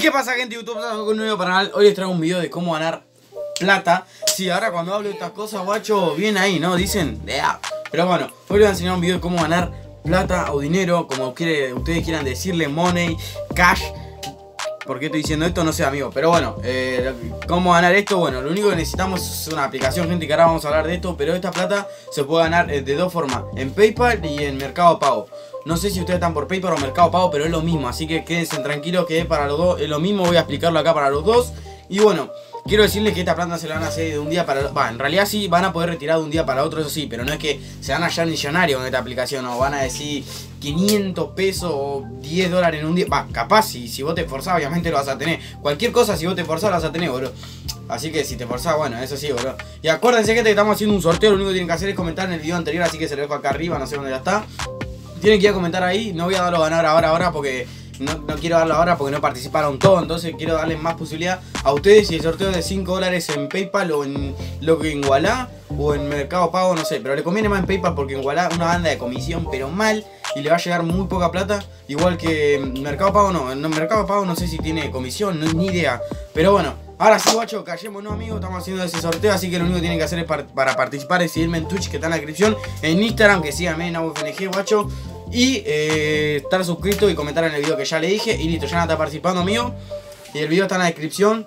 ¿qué pasa gente YouTube? Estamos con un nuevo canal. Hoy les traigo un video de cómo ganar plata. Sí, ahora cuando hablo de estas cosas, guacho, bien ahí, ¿no? Dicen, "Dea". pero bueno, hoy les voy a enseñar un video de cómo ganar plata o dinero, como quiere, ustedes quieran decirle, money, cash. ¿Por qué estoy diciendo esto? No sé, amigo. Pero bueno, eh, ¿cómo ganar esto? Bueno, lo único que necesitamos es una aplicación, gente, que ahora vamos a hablar de esto. Pero esta plata se puede ganar eh, de dos formas, en PayPal y en Mercado Pago. No sé si ustedes están por PayPal o Mercado Pago, pero es lo mismo. Así que quédense tranquilos que para los dos es lo mismo. Voy a explicarlo acá para los dos. Y bueno, quiero decirles que esta plata se la van a hacer de un día para otro. En realidad sí van a poder retirar de un día para otro, eso sí. Pero no es que se van a hallar millonarios con esta aplicación. O van a decir 500 pesos o 10 dólares en un día. Va, capaz, si, si vos te esforzás, obviamente lo vas a tener. Cualquier cosa, si vos te esforzás, lo vas a tener, boludo. Así que si te esforzás, bueno, eso sí, boludo. Y acuérdense, gente, que estamos haciendo un sorteo. Lo único que tienen que hacer es comentar en el video anterior. Así que se lo dejo acá arriba, no sé dónde ya está. Tienen que ir a comentar ahí. No voy a darlo a ganar ahora, ahora, porque no, no quiero darlo ahora porque no participaron todos. Entonces quiero darles más posibilidad a ustedes. Y el sorteo de 5 dólares en PayPal o en lo que en Wallah o en Mercado Pago, no sé. Pero le conviene más en PayPal porque en Wallah una banda de comisión, pero mal. Y le va a llegar muy poca plata. Igual que Mercado Pago no. En Mercado Pago no sé si tiene comisión, no, ni idea. Pero bueno. Ahora sí, guacho, callémonos amigos, estamos haciendo ese sorteo, así que lo único que tienen que hacer es par para participar es seguirme en Twitch, que está en la descripción, en Instagram, que síganme en AWFNG, guacho, y eh, estar suscrito y comentar en el video que ya le dije, y listo, ya no está participando, amigo, y el video está en la descripción,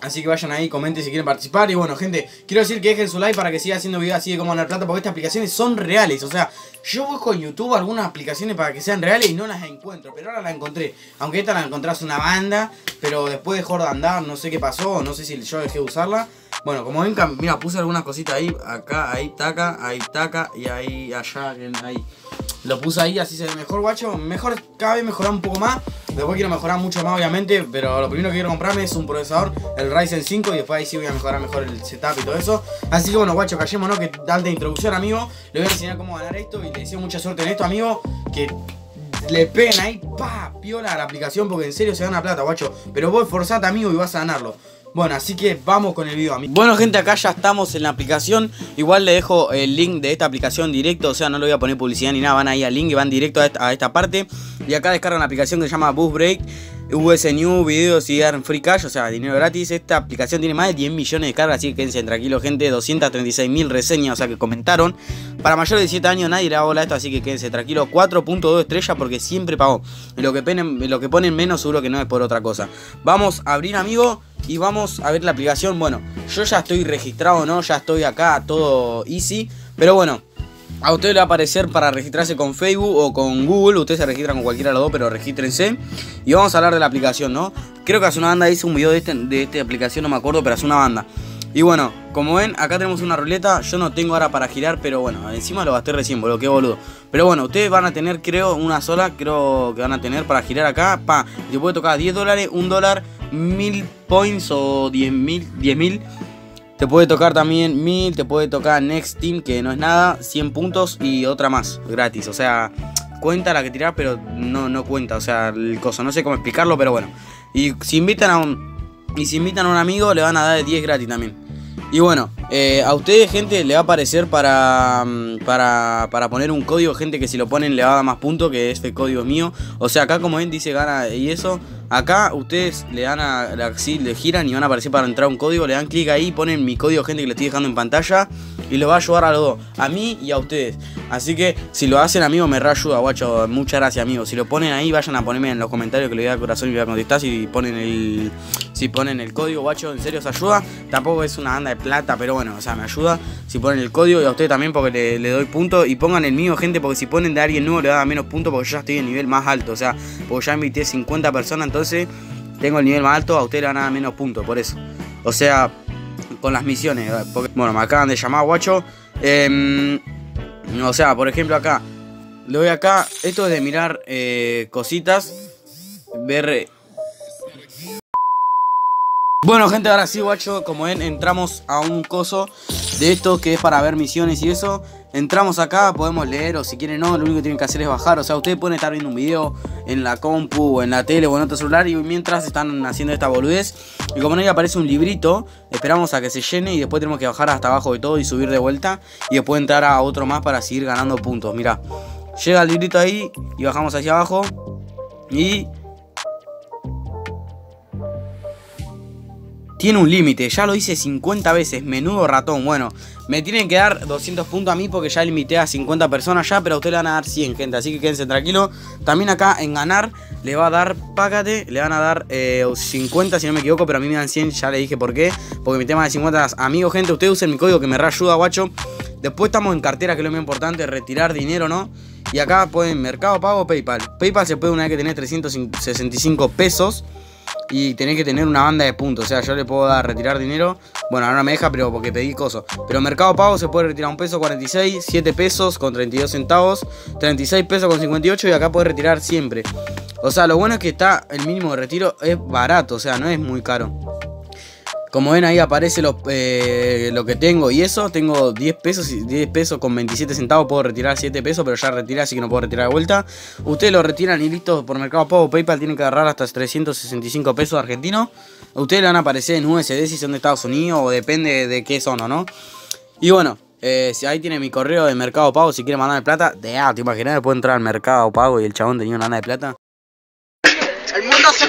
Así que vayan ahí, comenten si quieren participar. Y bueno, gente, quiero decir que dejen su like para que siga haciendo videos así de cómo ganar plata. Porque estas aplicaciones son reales. O sea, yo busco en YouTube algunas aplicaciones para que sean reales y no las encuentro. Pero ahora las encontré. Aunque esta la encontrás una banda. Pero después dejó de andar, no sé qué pasó. No sé si yo dejé de usarla. Bueno, como ven, mira, puse algunas cositas ahí. Acá, ahí, taca, ahí, taca. Y ahí, allá, ahí. Lo puse ahí, así se ve mejor, guacho. Mejor, cada vez mejorar un poco más. Después quiero mejorar mucho más, obviamente. Pero lo primero que quiero comprarme es un procesador, el Ryzen 5. Y después ahí sí voy a mejorar mejor el setup y todo eso. Así que bueno, guacho, callémonos que alta introducción, amigo. Le voy a enseñar cómo ganar esto. Y le deseo mucha suerte en esto, amigo. Que le peguen ahí, pa, piola la aplicación. Porque en serio se gana plata, guacho. Pero vos esforzate, amigo, y vas a ganarlo. Bueno, así que vamos con el video, amigo. Bueno, gente, acá ya estamos en la aplicación. Igual le dejo el link de esta aplicación directo. O sea, no le voy a poner publicidad ni nada. Van ahí al link y van directo a esta parte. Y acá descargan la aplicación que se llama Boost Break. US New, videos y dar free cash, o sea, dinero gratis. Esta aplicación tiene más de 10 millones de cargas, así que quédense tranquilos, gente. 236 mil reseñas, o sea, que comentaron. Para mayores de 17 años nadie le bola esto, así que quédense tranquilos. 4.2 estrellas porque siempre pagó. Lo que, lo que ponen menos seguro que no es por otra cosa. Vamos a abrir, amigo, y vamos a ver la aplicación. Bueno, yo ya estoy registrado, ¿no? Ya estoy acá, todo easy. Pero bueno, a usted le va a aparecer para registrarse con Facebook o con Google. Ustedes se registran con cualquiera de los dos, pero regístrense. Y vamos a hablar de la aplicación, ¿no? Creo que hace una banda hice un video de, este, de esta aplicación, no me acuerdo, pero hace una banda. Y bueno, como ven, acá tenemos una ruleta. Yo no tengo ahora para girar, pero bueno, encima lo gasté recién, boludo, qué boludo. Pero bueno, ustedes van a tener, creo, una sola, creo que van a tener para girar acá. Pa, te puede tocar 10 dólares, 1 dólar, 1000 points o 10 mil, 10 mil. Te puede tocar también 1000, te puede tocar Next Team, que no es nada, 100 puntos y otra más, gratis. O sea, cuenta la que tirar, pero no, no cuenta. O sea, el coso, no sé cómo explicarlo, pero bueno. Y si invitan a un. Y si invitan a un amigo, le van a dar 10 gratis también. Y bueno, eh, a ustedes, gente, le va a aparecer para, para, para poner un código, gente, que si lo ponen le va a dar más puntos, que este código mío. O sea, acá como ven dice gana y eso. Acá ustedes le dan a, sí, le giran y van a aparecer para entrar un código, le dan clic ahí, ponen mi código, gente, que le estoy dejando en pantalla. Y lo va a ayudar a los dos, a mí y a ustedes. Así que si lo hacen, amigo, me reayuda, guacho. Muchas gracias, amigo. Si lo ponen ahí, vayan a ponerme en los comentarios que le voy a corazón y voy a contestar. Si ponen el, si ponen el código, guacho, en serio os ayuda. Tampoco es una banda de plata, pero bueno, o sea, me ayuda. Si ponen el código y a ustedes también porque le, doy puntos. Y pongan el mío, gente, porque si ponen de alguien nuevo le da menos puntos porque yo ya estoy en nivel más alto. O sea, porque ya invité 50 personas, entonces tengo el nivel más alto, a ustedes le van a dar menos puntos, por eso. O sea, con las misiones. Porque, bueno, me acaban de llamar, guacho. Eh, o sea, por ejemplo acá. Le doy acá. Esto es de mirar eh, cositas. Ver... Bueno, gente, ahora sí, guacho. Como ven, entramos a un coso de esto que es para ver misiones y eso. Entramos acá, podemos leer o si quieren no, lo único que tienen que hacer es bajar. O sea, ustedes pueden estar viendo un video en la compu o en la tele o en otro celular y mientras están haciendo esta boludez. Y como no ahí aparece un librito, esperamos a que se llene y después tenemos que bajar hasta abajo de todo y subir de vuelta. Y después entrar a otro más para seguir ganando puntos. Mira, llega el librito ahí y bajamos hacia abajo. Y tiene un límite. Ya lo hice 50 veces. Menudo ratón. Bueno, me tienen que dar 200 puntos a mí porque ya limité a 50 personas ya. Pero a ustedes le van a dar 100, gente. Así que quédense tranquilos. También acá en ganar le va a dar, págate, le van a dar 50 eh, si no me equivoco. Pero a mí me dan 100. Ya le dije por qué. Porque mi tema de 50 amigos, gente. Ustedes usen mi código que me reayuda, guacho. Después estamos en cartera, que es lo más importante. Retirar dinero, ¿no? Y acá pueden Mercado Pago, PayPal. PayPal se puede una vez que tenés 365 pesos y tenés que tener una banda de puntos. O sea, yo le puedo dar retirar dinero. Bueno, ahora me deja, pero porque pedí cosas. Pero Mercado Pago se puede retirar un peso 46, 7 pesos con 32 centavos, 36 pesos con 58 y acá puedes retirar siempre. O sea, lo bueno es que está el mínimo de retiro es barato, o sea, no es muy caro. Como ven ahí aparece eh, lo que tengo y eso, tengo 10 pesos y 10 pesos con 27 centavos, puedo retirar 7 pesos, pero ya retiré así que no puedo retirar de vuelta. Ustedes lo retiran y listo, por Mercado Pago, PayPal tienen que agarrar hasta 365 pesos argentinos. Ustedes le van a aparecer en USD si son de Estados Unidos o depende de qué son o no. Y bueno, eh, ahí tiene mi correo de Mercado Pago si quieren mandarme plata, de ah, te imaginas, puedo entrar al Mercado Pago y el chabón tenía una lana de plata.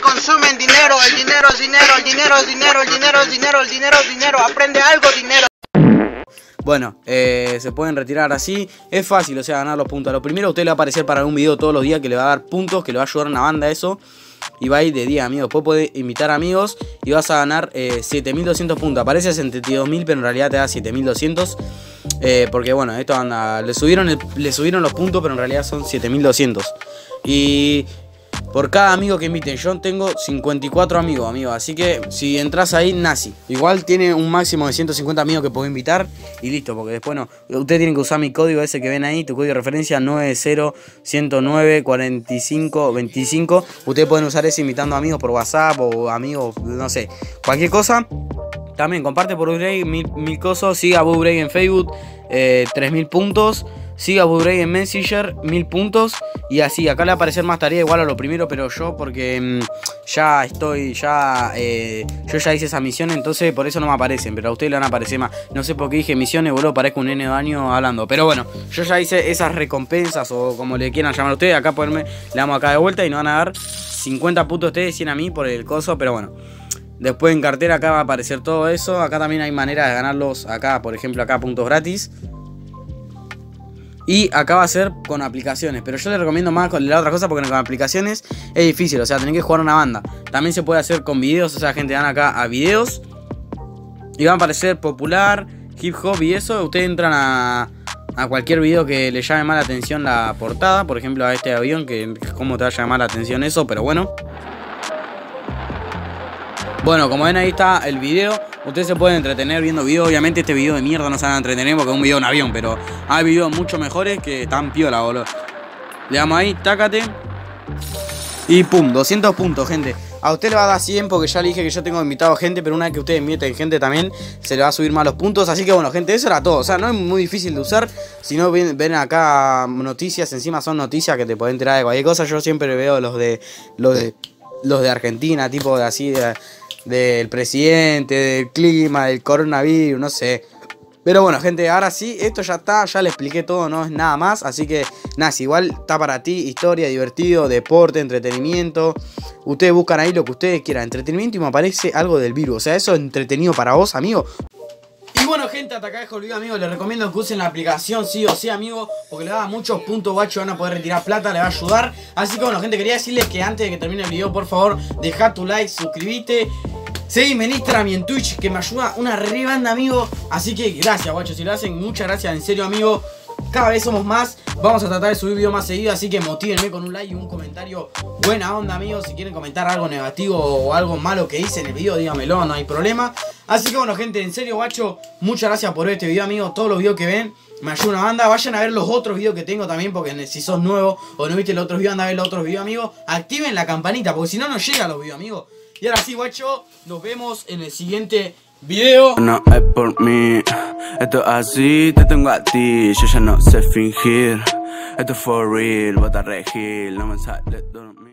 El mundo se consume en dinero, el dinero es dinero, el dinero es dinero, el dinero es dinero, el dinero es dinero, aprende algo, dinero. Bueno, eh, se pueden retirar así. Es fácil, o sea, ganar los puntos. Lo primero, a usted le va a aparecer para un video todos los días que le va a dar puntos, que le va a ayudar a una banda eso. Y va a ir de día, amigos. Después puede invitar amigos y vas a ganar 7200 eh, puntos. Aparece 72.000, pero en realidad te da 7200. Eh, porque bueno, esto anda. Le subieron, le subieron los puntos, pero en realidad son 7200. Y por cada amigo que inviten. Yo tengo 54 amigos, amigos. Así que si entras ahí, nazi. Igual tiene un máximo de 150 amigos que puedo invitar. Y listo, porque después no. Ustedes tienen que usar mi código ese que ven ahí. Tu código de referencia 90109 45 25. Ustedes pueden usar ese invitando amigos por WhatsApp o amigos, no sé. Cualquier cosa. También comparte por Break mil, mil cosas. Siga a Break en Facebook. Eh, 3000 puntos. Siga Budrey en Messenger, mil puntos. Y así, acá le va a aparecer más tarea igual a lo primero, pero yo porque mm, ya estoy, ya, eh, yo ya hice esa misión, entonces por eso no me aparecen, pero a ustedes le van a aparecer más. No sé por qué dije misiones, boludo, parezco un nene de año hablando. Pero bueno, yo ya hice esas recompensas o como le quieran llamar a ustedes. Acá ponerme, le damos acá de vuelta y nos van a dar 50 puntos ustedes, 100 a mí por el coso, pero bueno. Después en cartera acá va a aparecer todo eso. Acá también hay manera de ganarlos. Acá, por ejemplo, acá puntos gratis. Y acá va a ser con aplicaciones. Pero yo le recomiendo más con la otra cosa porque con aplicaciones es difícil. O sea, tenés que jugar una banda. También se puede hacer con videos. O sea, gente van acá a videos. Y van a aparecer popular, hip hop y eso. Ustedes entran a, a cualquier video que le llame más la atención la portada. Por ejemplo, a este avión. Que cómo te va a llamar la atención eso. Pero bueno. Bueno, como ven ahí está el video. Ustedes se pueden entretener viendo videos. Obviamente este video de mierda no se van a entretener porque es un video en avión. Pero hay videos mucho mejores que están piola, boludo. Le damos ahí, tácate. Y pum, 200 puntos, gente. A usted le va a dar 100 porque ya le dije que yo tengo invitado gente, pero una vez que ustedes inviten gente también, se le va a subir más los puntos. Así que bueno, gente, eso era todo. O sea, no es muy difícil de usar. Si no ven, ven acá noticias, encima son noticias que te pueden enterar de cualquier cosa. Yo siempre veo los de los de los de Argentina, tipo de así de del presidente, del clima, del coronavirus, no sé. Pero bueno, gente, ahora sí, esto ya está, ya le expliqué todo, no es nada más. Así que, nada, igual está para ti, historia, divertido, deporte, entretenimiento. Ustedes buscan ahí lo que ustedes quieran, entretenimiento y me aparece algo del virus. O sea, eso es entretenido para vos, amigo. Y bueno gente, hasta acá dejo el video amigo, les recomiendo que usen la aplicación sí o sí amigo Porque le da muchos puntos guacho, van a poder retirar plata, le va a ayudar Así que bueno gente, quería decirles que antes de que termine el video por favor Deja tu like, suscríbete Seguime en Instagram y en Twitch que me ayuda una re banda, amigo. Así que gracias, guacho. Si lo hacen, muchas gracias, en serio, amigo. Cada vez somos más. Vamos a tratar de subir videos más seguido. Así que motívenme con un like y un comentario. Buena onda, amigos. Si quieren comentar algo negativo o algo malo que hice en el video, dígamelo, no hay problema. Así que bueno, gente, en serio, guacho. Muchas gracias por este video, amigos. Todos los videos que ven me ayuda una banda. Vayan a ver los otros videos que tengo también, porque si sos nuevo o no viste los otros videos, anda a ver los otros videos, amigos. Activen la campanita, porque si no, no llega los videos, amigos. Y ahora sí, guacho, nos vemos en el siguiente video. No es por mí, esto así, te tengo a ti, yo ya no sé fingir. Esto es for real, bota regil, no me sale dormir.